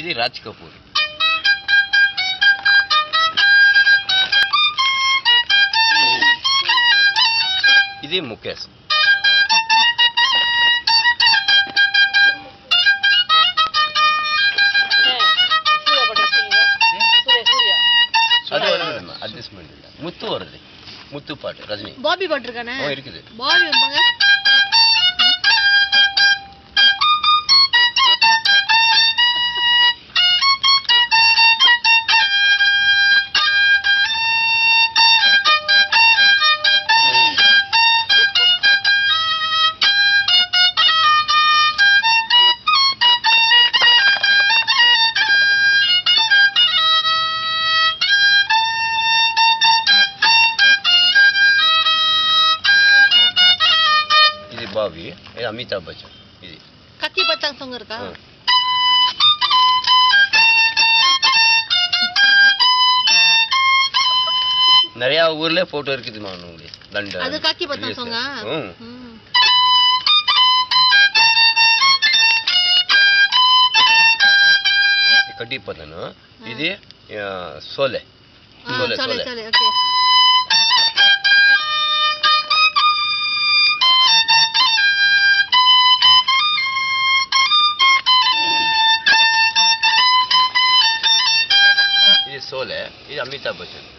ఇది రాజ్ కపూర్ ఇది ముఖేష్ சூர்யா படம் சொல்லுங்க சூர்யா சூர்யா அது வருது அட்ஜஸ்ட்மெண்ட் இல்லை முத்து வருது முத்து பாட்டு ரஜினி பாபி பாட்டு இருக்கானே ஓ இருக்குது பாபி బాబీ ఇది అమితాబ్ బచ్చన్ ఇది கத்தி பத்தாங்க சாங் இருக்கா ஆ. நிறையா ஊரில் ஃபோட்டோ இருக்குதுமா உங்களுக்கு. லண்டன் அது காக்கி பத்தாங்க சாங்கா ம். ம். கட்டி பார்த்தேன்னா இது ஆ, சோலை. ஆ, சோலை சோலை சோலை. ஓகே சோலை இது அமிதாப் பச்சன்.